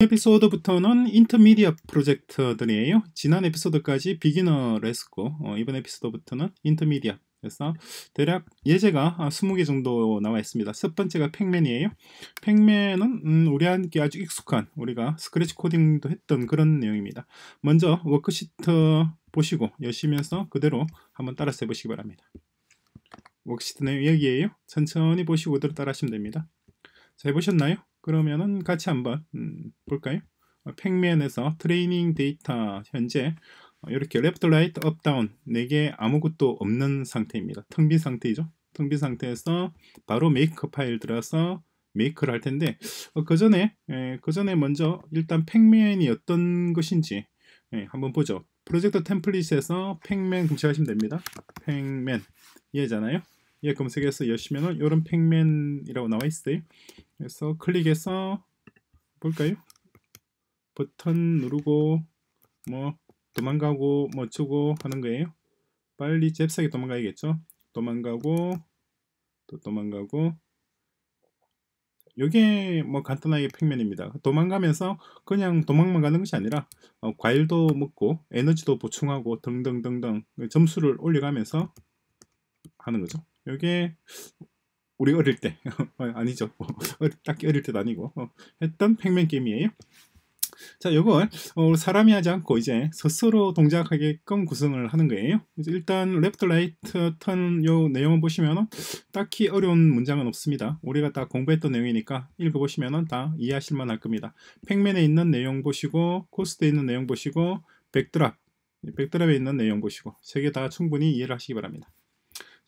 에피소드부터는 intermediate 프로젝트들이에요. 지난 에피소드까지 beginner를 했었고 어, 이번 에피소드부터는 intermediate 그래서 대략 예제가 20개 정도 나와 있습니다. 첫 번째가 Pac Man이에요. Pac Man은 음, 우리한테 아주 익숙한 우리가 스크래치 코딩도 했던 그런 내용입니다. 먼저 worksheet 보시고 여시면서 그대로 한번 따라서 해보시기 바랍니다. worksheet 내용 여기에요. 천천히 보시고 그대로 따라 하시면 됩니다. 자 해보셨나요? 그러면은 같이 한번 음, 볼까요? 어, Pac Man에서 training data 현재 이렇게 left right up down 4개 아무것도 없는 상태입니다. 텅 빈 상태이죠. 텅 빈 상태에서 바로 make 파일 들어서 make를 할 텐데 어, 그 전에 그 전에 먼저 일단 Pac Man이 어떤 것인지 예, 한번 보죠. 프로젝트 template에서 Pac Man 검색하시면 됩니다. Pac Man 이해잖아요. 예, 검색해서 여시면은 이런 팩맨이라고 나와 있어요. 그래서 클릭해서 볼까요? 버튼 누르고 뭐 도망가고 뭐 주고 하는 거예요. 빨리 잽싸게 도망가야겠죠. 도망가고 또 도망가고 이게 뭐 간단하게 팩맨입니다. 도망가면서 그냥 도망만 가는 것이 아니라 어, 과일도 먹고 에너지도 보충하고 등등등등 점수를 올려가면서 하는 거죠. 이게 우리 어릴 때 아니죠. 뭐, 딱히 어릴 때도 아니고 어, 했던 Pac Man 게임이에요. 자 이걸 어, 사람이 하지 않고 이제 스스로 동작하게끔 구성을 하는 거예요. 일단 left right turn 요 내용을 보시면 딱히 어려운 문장은 없습니다. 우리가 다 공부했던 내용이니까 읽어보시면 다 이해하실만 할 겁니다. Pac Man에 있는 내용 보시고 ghost에 있는 내용 보시고 backdrop backdrop에 있는 내용 보시고 세 개 다 충분히 이해를 하시기 바랍니다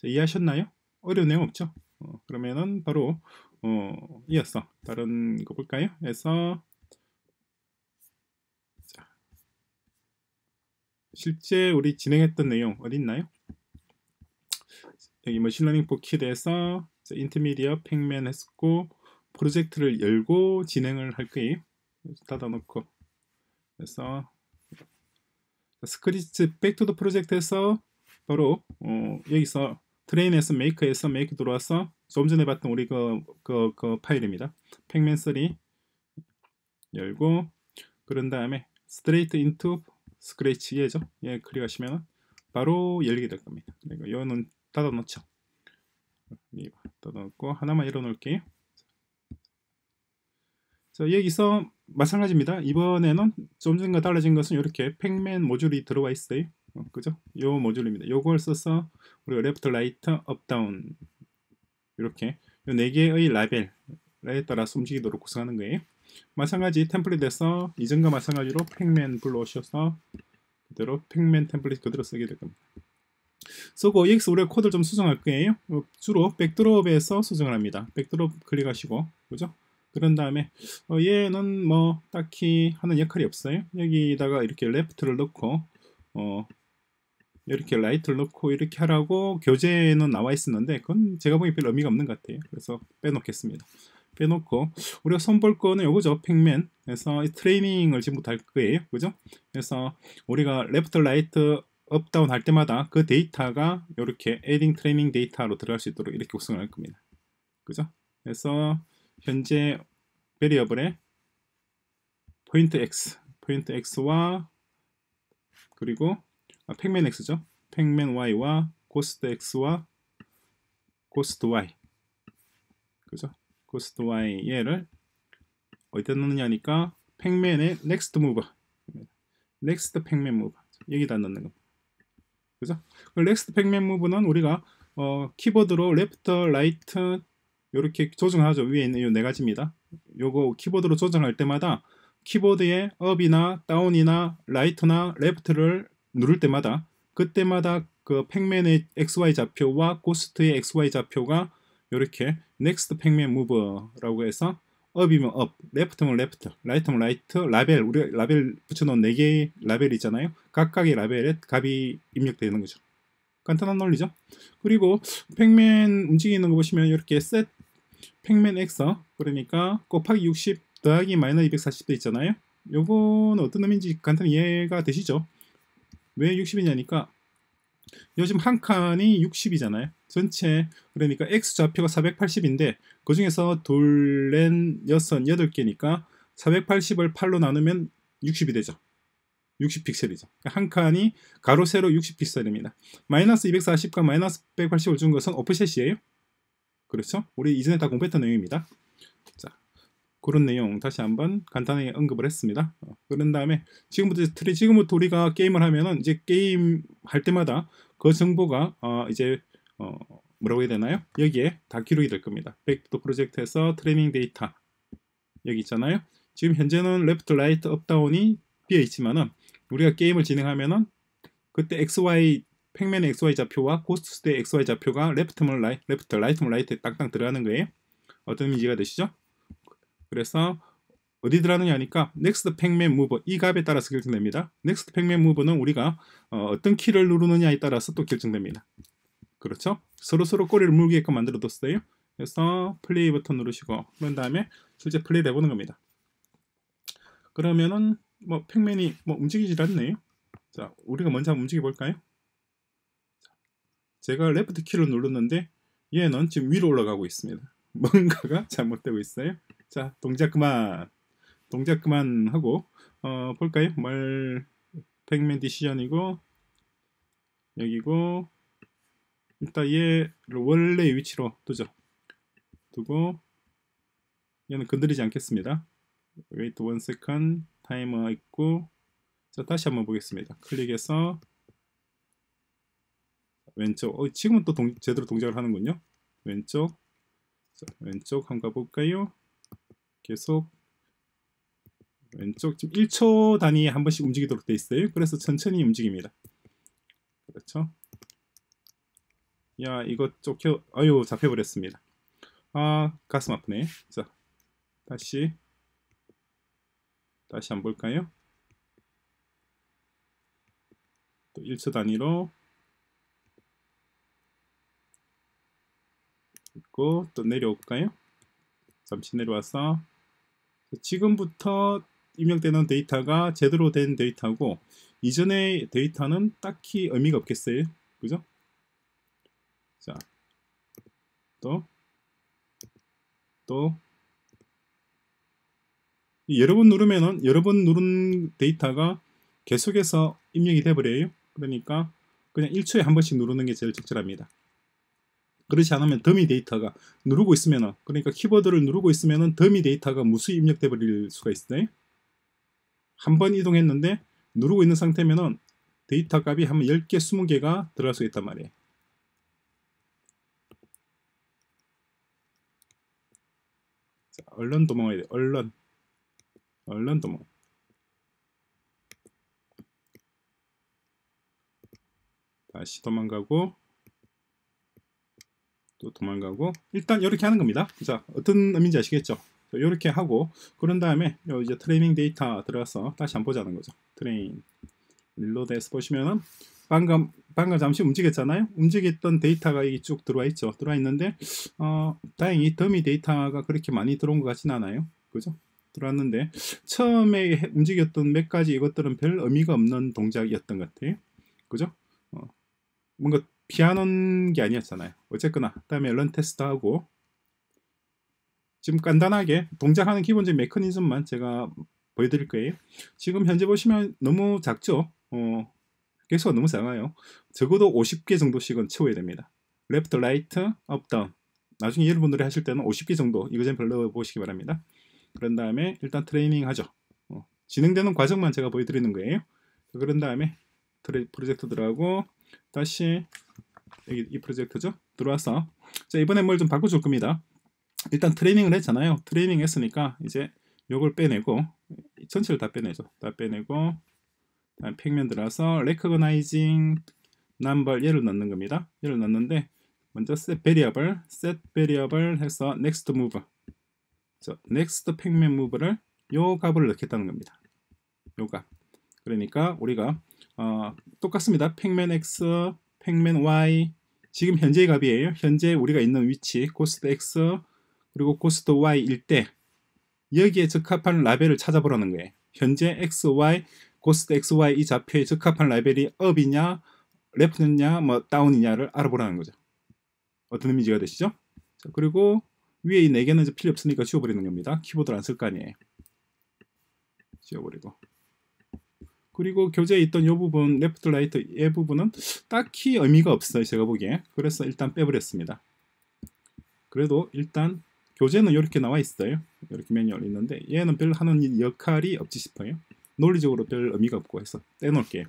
자, 이해하셨나요? 어려운 내용 없죠? 어, 그러면은 바로 어, 이어서 다른 거 볼까요? 해서 자, 실제 우리 진행했던 내용 어디 있나요? 여기 머신러닝 포키드에서 인터미디어 팩맨 했고 프로젝트를 열고 진행을 할 거예요. 닫아놓고 그래서 스크립트 back to the project에서 바로 어, 여기서 train에서 make에서 make 들어와서 좀 전에 봤던 우리 그, 그, 그 파일입니다. Pac Man 3 열고 그런 다음에 into Scratch 예죠. 예 클릭하시면 바로 열리게 될 겁니다. 그리고 이거는 닫아 놓죠. 닫아 놓고 하나만 열어 놓을게요. 자, 여기서 마찬가지입니다. 이번에는 좀 전과 달라진 것은 이렇게 Pac Man 모듈이 들어와 있어요. 어, 그죠? 요 모듈입니다. 요걸 써서 우리가 left, right, up, down 이렇게 요 네 개의 라벨에 따라서 움직이도록 구성하는 거예요. 마찬가지 template에서 이전과 마찬가지로 Pac Man 불러오셔서 그대로 Pac Man template 그대로 쓰게 될 겁니다. 쓰고 이제 우리가 코드를 좀 수정할 거예요. 어, 주로 backdrop에서 수정을 합니다. backdrop 클릭하시고 그죠? 그런 다음에 어, 얘는 뭐 딱히 하는 역할이 없어요. 여기다가 이렇게 left를 넣고 어, 이렇게 right를 넣고 이렇게 하라고 교재는 나와 있었는데 그건 제가 보기 별 의미가 없는 것 같아요. 그래서 빼놓겠습니다. 빼놓고 우리가 손볼 거는 요거죠. Pac Man. 그래서 트레이닝을 지금부터 할 거예요. 그죠? 그래서 우리가 left right up down 할 때마다 그 데이터가 이렇게 adding training data로 들어갈 수 있도록 이렇게 구성을 할 겁니다. 그죠? 그래서 현재 variable에 포인트 x 포인트 x와 그리고 아, Pac Man X죠. Pac Man Y와 ghost X와 ghost Y 그죠? ghost Y 얘를 어디다 넣느냐니까 Pac Man의 next move next Pac Man move 여기다 넣는 겁니다. 그죠? next Pac Man move는 우리가 어, 키보드로 left, right 이렇게 조정하죠. 위에 있는 이 네 가지입니다. 요거 키보드로 조정할 때마다 키보드의 up이나 down이나 right나 left를 누를 때마다 그때마다 그 Pac Man의 XY 좌표와 ghost의 XY 좌표가 이렇게 next Pac Man move라고 해서 up이면 up, left면 left, right면 right, 라벨 우리 라벨 붙여놓은 4개의 라벨이 있잖아요. 각각의 라벨에 값이 입력되는 거죠. 간단한 논리죠. 그리고 팩맨 움직이는 거 보시면 이렇게 set 팩맨 x 그러니까 곱하기 60 더하기 마이너 240도 있잖아요. 요거는 어떤 의미인지 간단히 이해가 되시죠? 왜 60이냐니까 요즘 한 칸이 60이잖아요. 전체 그러니까 x 좌표가 480인데 그 중에서 둘, 넷, 여섯, 여덟 개니까 480을 8로 나누면 60이 되죠. 60 픽셀이죠. 한 칸이 가로 세로 60 픽셀입니다. 마이너스 240과 마이너스 180을 준 것은 offset이에요. 그렇죠? 우리 이전에 다 공부했던 내용입니다. 자, 그런 내용 다시 한번 간단하게 언급을 했습니다. 어, 그런 다음에 지금부터 트리 지금부터 우리가 게임을 하면은 이제 게임 할 때마다 그 정보가 어, 이제 어, 뭐라고 해야 되나요? 여기에 다 기록이 될 겁니다. back to project에서 training data 여기 있잖아요. 지금 현재는 left, right, up down이 비어 있지만은 우리가 게임을 진행하면은 그때 XY Pac-Man의 XY 좌표와 ghost의 XY 좌표가 left면 ri-, left, right면 right에 땅땅 들어가는 거예요. 어떤 의미가 되시죠? 그래서 어디 들어가느냐 하니까 next Pac-Man move 이 값에 따라서 결정됩니다. next 팩맨 무브는 우리가 어, 떤 키를 누르느냐에 따라서 또 결정됩니다. 그렇죠? 서로 서로 꼬리를 물게끔 만들어 뒀어요. 그래서 플레이 버튼 누르시고 그런 다음에 실제 플레이를 해보는 겁니다. 그러면은 뭐 Pac-Man이 뭐 움직이질 않네요. 자, 우리가 먼저 한번 움직여 볼까요? 제가 left 키를 눌렀는데 얘는 지금 위로 올라가고 있습니다. 뭔가가 잘못되고 있어요. 자, 동작 그만. 동작 그만 하고 어, 볼까요? 말 Pac-Man decision이고 여기고 일단 얘를 원래 위치로 두죠. 두고 얘는 건드리지 않겠습니다. wait one second 타이머 있고 자 다시 한번 보겠습니다. 클릭해서 왼쪽 어, 지금은 또 동, 제대로 동작을 하는군요. 왼쪽 자, 왼쪽 한번 가볼까요? 계속 왼쪽 지금 1초 단위에 한 번씩 움직이도록 돼 있어요. 그래서 천천히 움직입니다. 그렇죠? 야 이거 쫓겨 아유 잡혀버렸습니다. 아 가슴 아프네. 자 다시 다시 한번 볼까요? 또 1초 단위로 있고 또 내려올까요? 잠시 내려와서 지금부터 입력되는 데이터가 제대로 된 데이터고 이전의 데이터는 딱히 의미가 없겠어요. 그죠? 자, 또, 또, 여러 번 누르면은 여러 번 누른 데이터가 계속해서 입력이 돼버려요. 그러니까 그냥 1초에 한 번씩 누르는 게 제일 적절합니다. 그렇지 않으면 더미 데이터가 누르고 있으면 그러니까 키보드를 누르고 있으면 더미 데이터가 무수히 입력돼 버릴 수가 있어요. 한 번 이동했는데 누르고 있는 상태면은 데이터 값이 한 10개, 20개가 들어갈 수 있단 말이에요. 자, 얼른 도망가야 돼. 얼른. 얼른 도망. 다시 도망가고 또 도망가고 일단 이렇게 하는 겁니다. 자 어떤 의미인지 아시겠죠? 이렇게 하고 그런 다음에 이제 트레이닝 데이터 들어가서 다시 한번 보자는 거죠. train reload에서 보시면은 방금 방금 잠시 움직였잖아요. 움직였던 데이터가 여기 쭉 들어와 있죠. 들어와 있는데 어, 다행히 더미 데이터가 그렇게 많이 들어온 것 같지는 않아요. 그죠? 들어왔는데 처음에 움직였던 몇 가지 이것들은 별 의미가 없는 동작이었던 것 같아요. 그죠? 어, 뭔가 피하는 게 아니었잖아요. 어쨌거나 다음에 learn test 하고 지금 간단하게 동작하는 기본적인 메커니즘만 제가 보여드릴 거예요. 지금 현재 보시면 너무 작죠? 어, 개수가 너무 작아요. 적어도 50개 정도씩은 채워야 됩니다. left, right, up, down. 나중에 여러분들이 하실 때는 50개 정도 example 넣어보시기 바랍니다. 그런 다음에 일단 트레이닝 하죠. 어, 진행되는 과정만 제가 보여드리는 거예요. 그런 다음에 프로젝트 들어가고 다시 여기 이 프로젝트죠. 들어와서 자 이번에 뭘 좀 바꿔줄 겁니다. 일단 트레이닝을 했잖아요. 트레이닝 했으니까 이제 요걸 빼내고 전체를 다 빼내죠. 다 빼내고 팩면 들어와서 recognizing number 얘를 넣는 겁니다. 얘를 넣는데 먼저 set variable, set variable 해서 next move 자, next 팩맨 move를 요 값을 넣겠다는 겁니다. 요 값. 그러니까 우리가 어, 똑같습니다. Pac-Man x, Pac-Man y 지금 현재의 값이에요. 현재 우리가 있는 위치 ghost x 그리고 ghost y일 때 여기에 적합한 라벨을 찾아보라는 거예요. 현재 x, y, ghost x, y 이 좌표에 적합한 라벨이 up이냐, left냐, 뭐 down이냐를 알아보라는 거죠. 어떤 의미가 되시죠? 자, 그리고 위에 이 4개는 이제 필요 없으니까 지워버리는 겁니다. 키보드를 안 쓸 거 아니에요. 지워버리고 그리고 교재에 있던 이 부분 left right 이 부분은 딱히 의미가 없어요 제가 보기에. 그래서 일단 빼버렸습니다. 그래도 일단 교재는 이렇게 나와 있어요. 이렇게 매뉴얼 있는데 얘는 별 하는 역할이 없지 싶어요 논리적으로 별 의미가 없고 해서 빼놓을게요.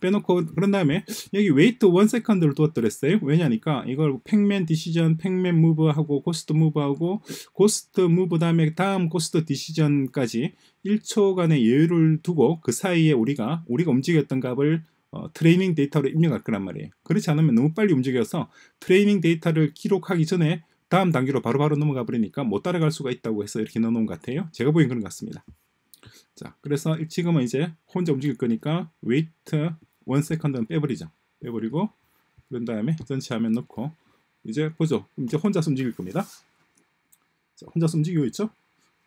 빼놓고 그런 다음에 여기 wait one second를 두었더랬어요. 왜냐니까 이걸 Pac-Man decision, Pac-Man move하고 ghost move하고 ghost move 다음에 다음 ghost decision까지 1초간의 여유를 두고 그 사이에 우리가 우리가 움직였던 값을 어, 트레이닝 데이터로 입력할 거란 말이에요. 그렇지 않으면 너무 빨리 움직여서 트레이닝 데이터를 기록하기 전에 다음 단계로 바로바로 바로 넘어가 버리니까 못 따라갈 수가 있다고 해서 이렇게 넣어놓은 것 같아요. 제가 보기엔 그런 것 같습니다. 자, 그래서 지금은 이제 혼자 움직일 거니까 wait 1 second는 빼버리죠. 빼버리고 그런 다음에 전체 화면 넣고 이제 보죠. 이제 혼자서 움직일 겁니다. 자, 혼자서 움직이고 있죠.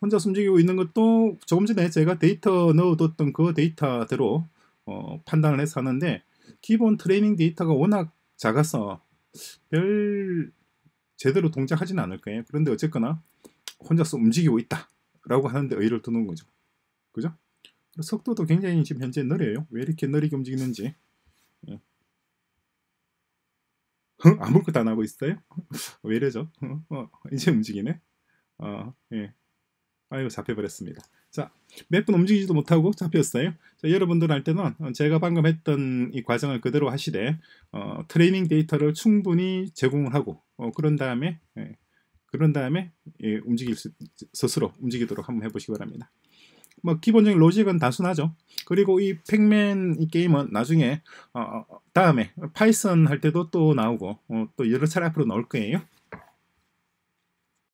혼자서 움직이고 있는 것도 조금 전에 제가 데이터 넣어뒀던 그 데이터대로 어, 판단을 해서 하는데 기본 트레이닝 데이터가 워낙 작아서 별 제대로 동작하지는 않을 거예요. 그런데 어쨌거나 혼자서 움직이고 있다 라고 하는데 의의를 두는 거죠. 그죠? 속도도 굉장히 지금 현재 느려요. 왜 이렇게 느리게 움직이는지. 예. 아무것도 안 하고 있어요? 왜 이러죠? 어, 이제 움직이네. 어, 예. 아이고 잡혀버렸습니다. 자, 몇 분 움직이지도 못하고 잡혔어요. 자, 여러분들 할 때는 제가 방금 했던 이 과정을 그대로 하시되 어, 트레이닝 데이터를 충분히 제공을 하고 어, 그런 다음에 예, 그런 다음에 예, 움직일 수, 스스로 움직이도록 한번 해보시기 바랍니다. 뭐 기본적인 로직은 단순하죠. 그리고 이 Pac-Man 이 게임은 나중에 어, 어, 다음에 Python 할 때도 또 나오고 어, 또 여러 차례 앞으로 나올 거예요.